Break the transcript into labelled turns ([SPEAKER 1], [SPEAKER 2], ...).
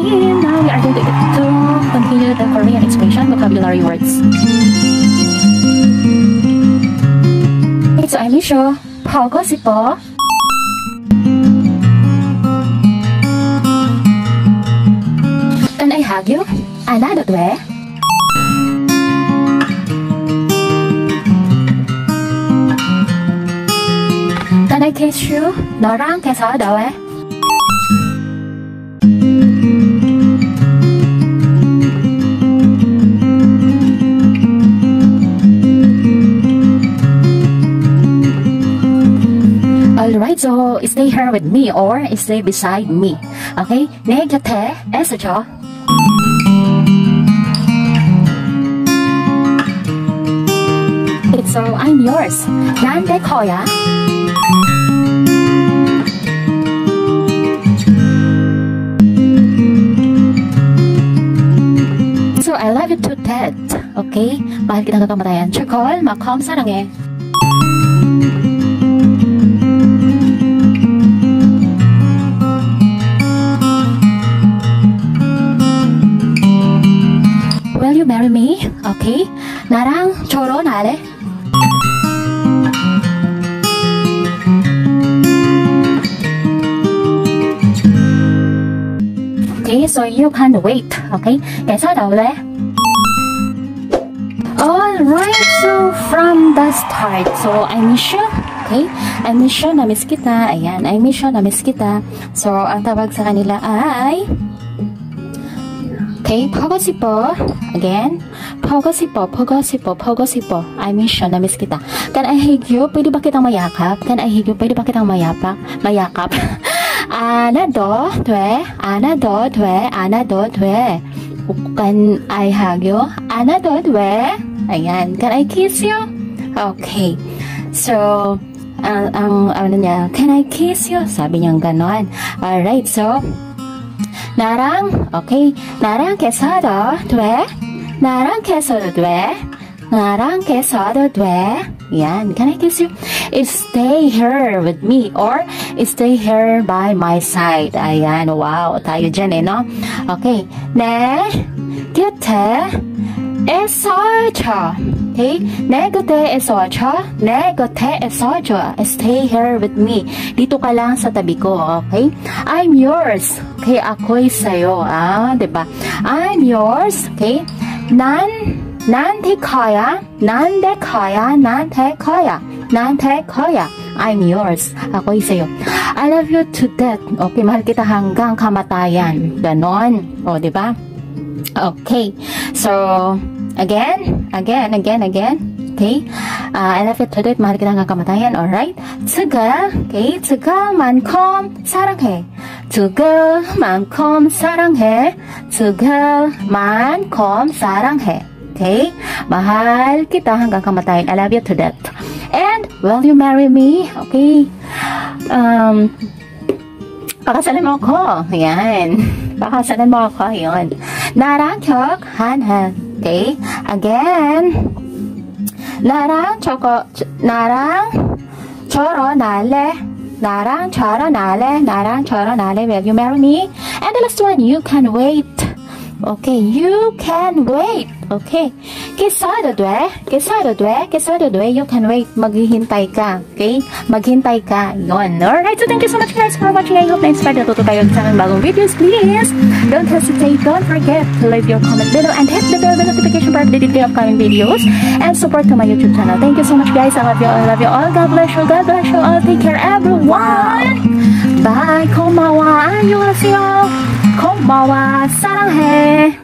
[SPEAKER 1] Now we are going to, to continue the Korean expression vocabulary words. It's I'm sure. How gossip? Can I hug you? I don't way. Can I kiss you? 너랑 계속 나와. so stay here with me or stay beside me. Okay? 내 곁에 애써줘. It's so I'm yours. 난 내 거야. So I love you to death. Okay? Mahal kita kakamatayan. Chakol, makom 사 you marry me? Okay? 나랑 결혼할래? Okay, so you can wait. Okay? Kesa daw le? Alright, so from the start, so I miss you. Okay? I miss you, na-miss kita. Ayan, I miss you, na-miss kita. So, ang tawag sa kanila ay... Okay, pogo sipo. Again. Pogo sipo, pogo sipo, pogo sipo. I miss you, na-miss kita. Can I hug you? Pwede ba kitang mayakap? Can I hug you? Pwede ba kitang mayapak? Mayakap? Ana do, dwe. Ana do, dwe. Ana do, dwe. Can I hug you? Ana do, dwe. Ayan. Can I kiss you? Okay. So, ang, ang, ano niya, can I kiss you? Sabi niyang ganon. Alright, so, 나랑, okay. 나랑 계셔도 돼. 나랑 계셔도 돼. 나랑 계셔도 돼. Yan. Can I kiss you? Stay here with me or stay here by my side. Ayan. Wow. Tayo dyan eh, no? Okay. 내 곁에 Esocha. Okay? Negote esocha. Negote esocha. Stay here with me. Dito ka lang sa tabi ko. Okay? I'm yours. Okay? Ako'y sa'yo. Ah, ba? Diba? I'm yours. Okay? Nan, nante kaya. Nante kaya. Nante kaya. Nante kaya. I'm yours. Ako Ako'y sa'yo. I love you to death. Okay? Mahal kita hanggang kamatayan. Ganon. O, oh, ba? Okay. So, again, again, again, again. Okay? Uh, I love you to death. mahal kita hanggang kamatayan. Alright? 지가, okay? 지가만큼 사랑해. 지가만큼 사랑해. 지가만큼 사랑해. Okay? Mahal kita hanggang kamatayan. I love you to death. And, will you marry me? Okay? Um, pakasalan mo ako. Ayan. Pakasalan mo ako. Ayan. 나랑 결혼해. Okay? Again. 나랑 저거, 나랑 결혼할래. 나랑 결혼할래. 나랑 결혼할래. Will you marry me? And the last one, you can wait. Okay, you can wait. Okay. Kisado dwe, kisado dwe, kisado dwe, you can wait. Maghihintay ka. Okay? Maghintay ka. Yun. Alright, so thank you so much guys for watching. I hope na-inspired na tuto tayo sa aming bagong videos. Please, don't hesitate, don't forget to leave your comment below and hit the bell the notification for updated the upcoming videos and support to my YouTube channel. Thank you so much guys. I love you all. I love you all. God bless you. God bless you all. Take care everyone. Bye. 고마워. 안녕하세요. 고마워. 사랑해.